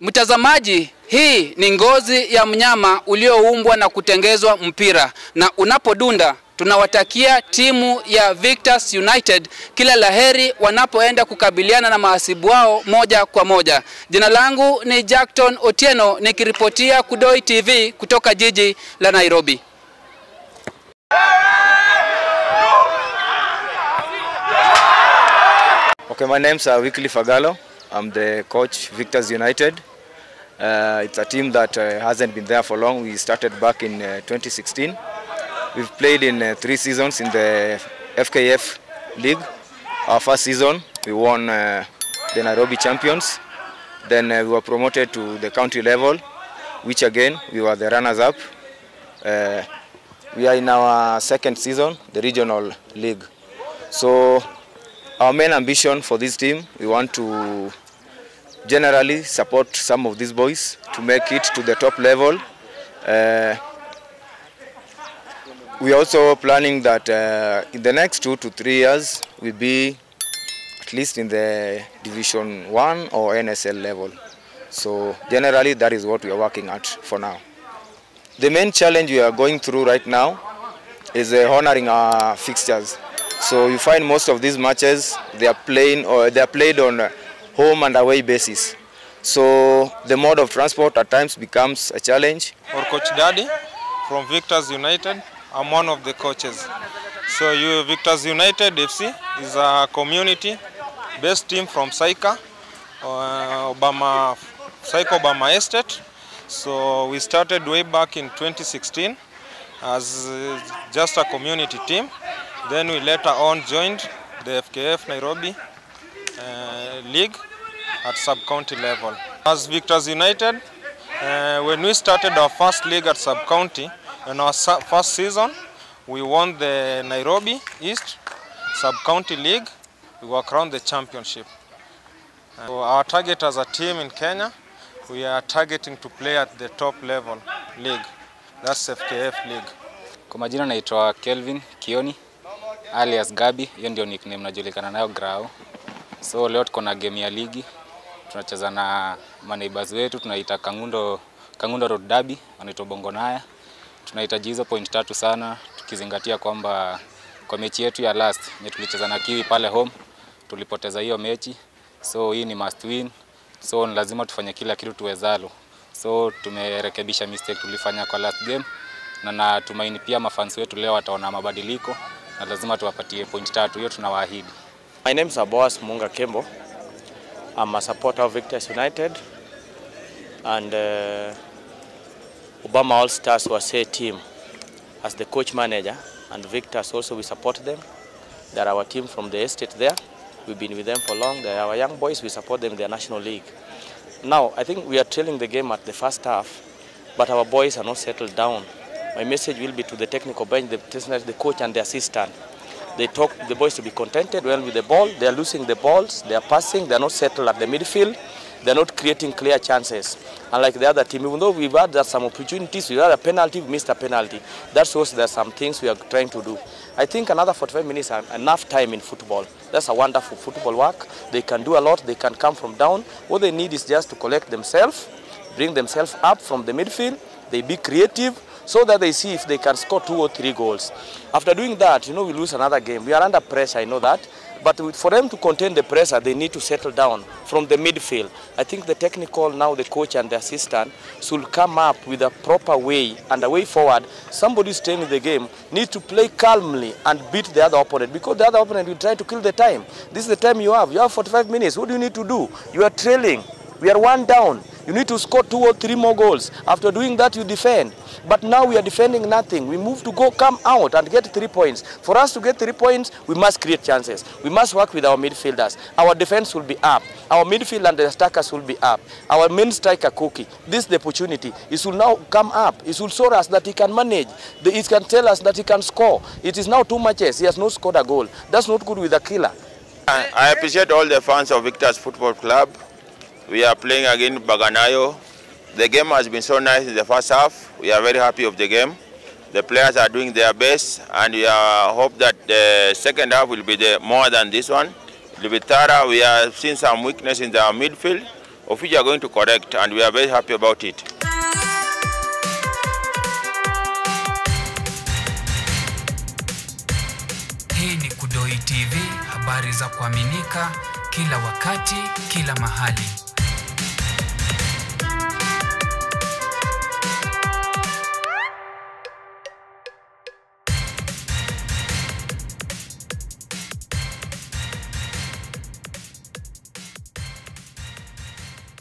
Mtazamaji, hii ni ngozi ya mnyama ulioumbwa na kutengezwa mpira, na unapodunda tunawatakia timu ya Victors United kila la heri wanapoenda kukabiliana na mahasibu wao moja kwa moja. Jina langu ni Jackton Otieno nikiripotia Kudoi TV kutoka jiji la Nairobi. Okay, my name's uh, Wycliffe Fagalo. I'm the coach, Victors United. Uh, it's a team that uh, hasn't been there for long. We started back in uh, 2016. We've played in uh, three seasons in the FKF League. Our first season, we won uh, the Nairobi Champions. Then uh, we were promoted to the county level, which again, we were the runners-up. We are in our second season, the regional league. So our main ambition for this team, we want to generally support some of these boys to make it to the top level. Uh, we are also planning that uh, in the next two to three years, we'll be at least in the Division 1 or NSL level. So generally, that is what we are working at for now. The main challenge we are going through right now is uh, honoring our fixtures. So you find most of these matches they are playing or they are played on a home and away basis. So the mode of transport at times becomes a challenge. or Coach Daddy from Victors United. I'm one of the coaches. So you Victors United FC is a community-based team from Saika, uh, Obama, Saika Obama Estate. So we started way back in 2016 as uh, just a community team. Then we later on joined the FKF Nairobi uh, League at sub-county level. As Victors United, uh, when we started our first league at sub-county, in our su- first season, we won the Nairobi East sub-county league. We were crowned the championship. Uh, so our target as a team in Kenya, we are targeting to play at the top level league. That's FKF league. Kwa majina naitwa Kelvin Kioni alias Gabi, hiyo ndio nickname najulikana nayo Grau. So leo tuko na game ya ligi, tunacheza na maneighbors wetu tunaita Kangundo, Kangundo Road Derby, wanaitwa Bongonaya. Tunahitaji hizo point tatu sana, tukizingatia kwamba kwa mechi yetu ya last yenye tulicheza na Kiwi pale home tulipoteza hiyo mechi, so hii ni must win, so ni lazima tufanye kila kitu tuwezalo. So tumerekebisha mistake tulifanya kwa last game na natumaini pia mafans wetu leo wataona mabadiliko na lazima tuwapatie point tatu, hiyo tunawaahidi. My name is Aboas Munga Kembo. I'm a supporter of Victors United and uh, Obama All Stars was a team as the coach manager and Victors also we support them. They're our team from the estate there. We've been with them for long. They're our young boys. We support them in their national league. Now, I think we are trailing the game at the first half, but our boys are not settled down. My message will be to the technical bench, the, the coach and the assistant. They talk the boys to be contented well with the ball. They are losing the balls. They are passing. They are not settled at the midfield. They are not creating clear chances. Unlike the other team, even though we've had some opportunities, we had a penalty, we missed a penalty. That shows there are some things we are trying to do. I think another 45 minutes are enough time in football. That's a wonderful football work. They can do a lot. They can come from down. What they need is just to collect themselves, bring themselves up from the midfield. They be creative so that they see if they can score two or three goals. After doing that, you know, we lose another game. We are under pressure, I know that. But for them to contain the pressure, they need to settle down from the midfield. I think the technical, now the coach and the assistant, should come up with a proper way and a way forward. Somebody staying in the game needs to play calmly and beat the other opponent because the other opponent will try to kill the time. This is the time you have. You have 45 minutes. What do you need to do? You are trailing. We are one down. You need to score two or three more goals. After doing that, you defend. But now we are defending nothing. We move to go come out and get three points. For us to get three points, we must create chances. We must work with our midfielders. Our defense will be up. Our midfield and the attackers will be up. Our main striker, Cookie, this is the opportunity. He should now come up. He should show us that he can manage. He can tell us that he can score. It is now two matches. He has not scored a goal. That's not good with a killer. I appreciate all the fans of Victor's Football Club. We are playing against Baganayo. The game has been so nice in the first half. We are very happy of the game. The players are doing their best, and we are hope that the second half will be the, more than this one. It will be thorough. We have seen some weakness in the midfield, of which we are going to correct, and we are very happy about it. Hii ni Kudoi TV, habari za kuaminika kila wakati, kila mahali.